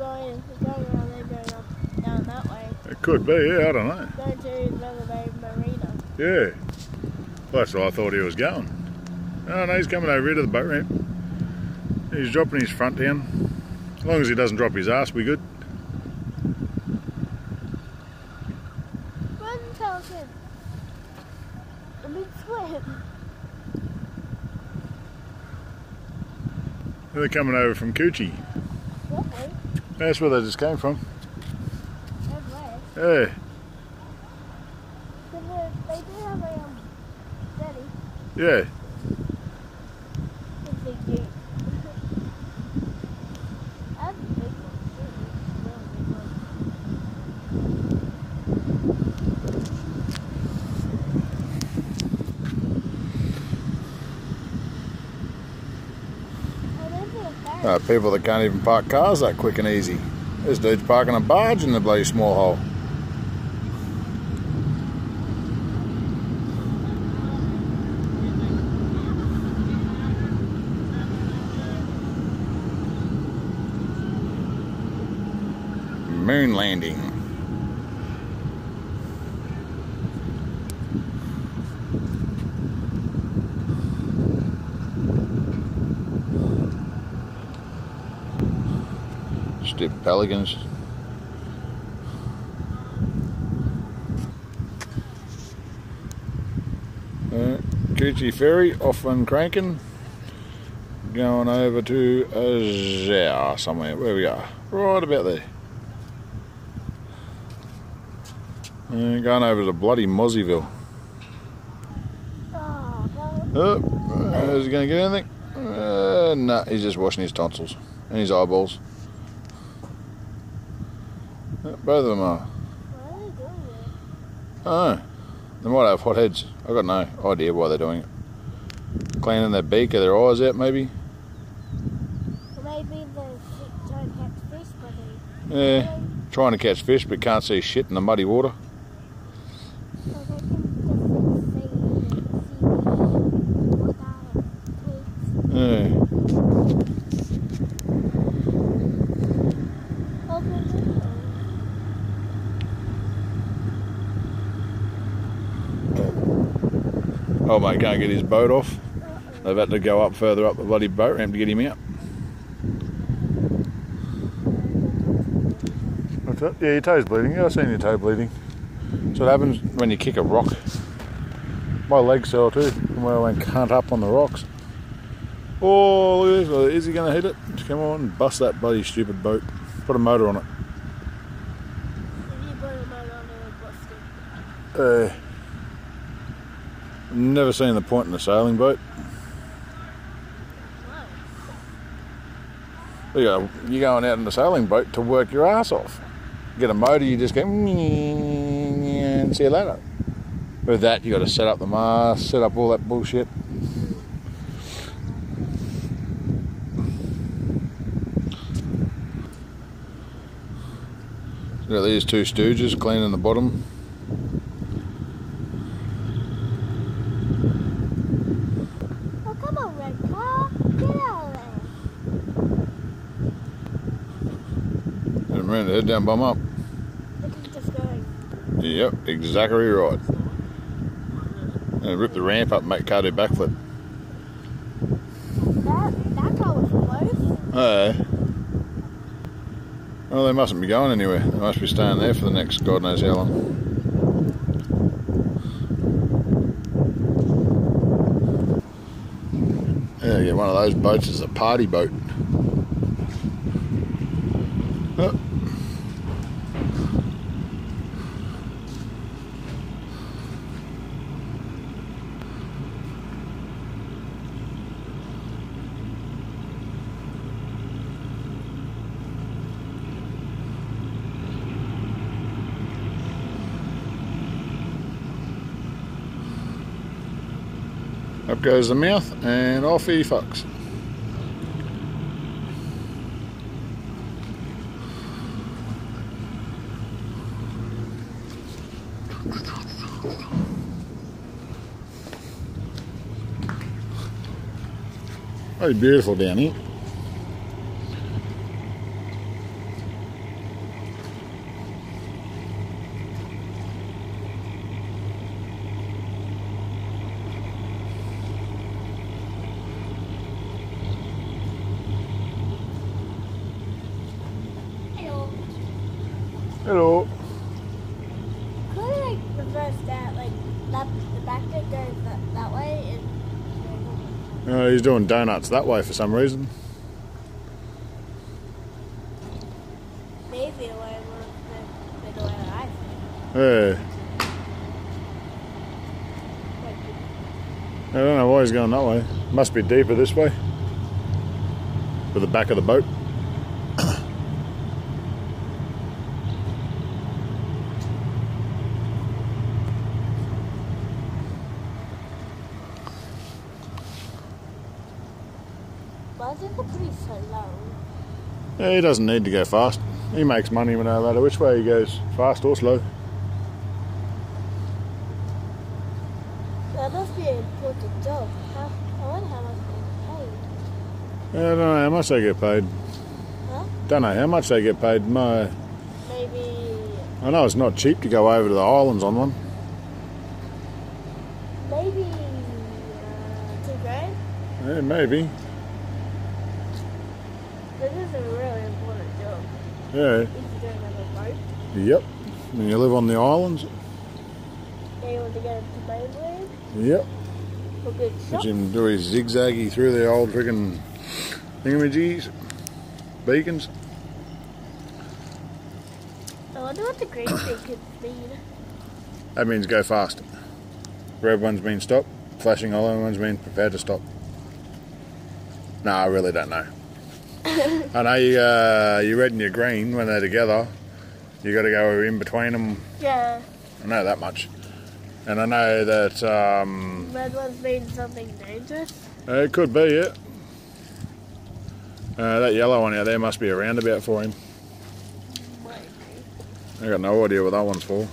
going, going around there, going up, down that way, It could be, yeah, I don't know. going to Bay Marina. Yeah. Well, that's where I thought he was going. Oh no, he's coming over here to the boat ramp. He's dropping his front down. As long as he doesn't drop his ass, we good. Run, Pelican! Let me swim. They're coming over from Coochie. That's where they just came from. Red way. Yeah, uh, they do have a um, jetty. yeah. It's a big jeep. That's a big one. too. Really big one. Oh, there's a ferry. Uh, people that can't even park cars that quick and easy. This dude's parking a barge in the bloody small hole. Moon landing. Stupid pelicans. Uh, Coochie Ferry off and cranking. Going over to Azar somewhere. Where we are. Right about there. Uh, going over to bloody Mozzieville. Oh, that was- Oh, uh, is he going to get anything? Uh, nah, he's just washing his tonsils and his eyeballs. Uh, both of them are. Why are they doing it? Oh, they might have hot heads. I've got no idea why they're doing it. Cleaning their beak or their eyes out, maybe. Maybe the fish don't catch fish, but they. Yeah, trying to catch fish but can't see shit in the muddy water. So they can just see seaweed without twigs. Yeah. Open it. Oh mate, can't get his boat off. They've had to go up further up the bloody boat ramp to get him out. What's that? Yeah, your toe's bleeding. Yeah, I've seen your toe bleeding. So it happens when you kick a rock. My leg's sore too, from where I went cunt up on the rocks. Oh, look at this. Is he going to hit it? Come on, bust that bloody stupid boat. Put a motor on it. If you put a motor on it, it'll bust it. Uh, never seen the point in a sailing boat. You go, you're going out in a sailing boat to work your ass off. Get a motor, you just go and see you later. With that, you got to set up the mast, set up all that bullshit. Got these two stooges cleaning the bottom. Oh, come on, red car. Get out of ran the head down, bum up. Look at just going. Yep, exactly right. And rip the ramp up and make car do backflip. That, that car was close. Uh, well, they mustn't be going anywhere. They must be staying there for the next God knows how long. Yeah, yeah, one of those boats is a party boat. Oh. Up goes the mouth, and off he fucks. Very beautiful down here. Hello. Could I like reverse that? Like that, the back goes that, that way. Oh, he's doing donuts that way for some reason. Maybe a way than the way that I think. Yeah. I don't know why he's going that way. Must be deeper this way. For the back of the boat. Why is it pretty so low? Yeah, he doesn't need to go fast. He makes money no matter which way he goes, fast or slow. That must be an important job. How, I wonder how much they get Yeah, I don't know how much they get paid. Huh? Don't know how much they get paid. My. Maybe, I know it's not cheap to go over to the islands on one. maybe uh, two grand. Yeah, maybe. This is a really important job. Yeah. If you don't a boat, Yep. When you live on the islands. they want to mainland Yep. for good Watch him do his zigzaggy through the old friggin' thingamajiggies. Beacons. I wonder what the green beacons mean. That means go fast. Red ones mean stop. Flashing yellow ones mean prepare to stop. No, I really don't know. I know you, uh, you red and your green when they're together. You got to go in between them. Yeah, I know that much. And I know that um, red ones mean something dangerous. it could be it. Uh, that yellow one out there must be a roundabout for him. Might be. I got no idea what that one's for.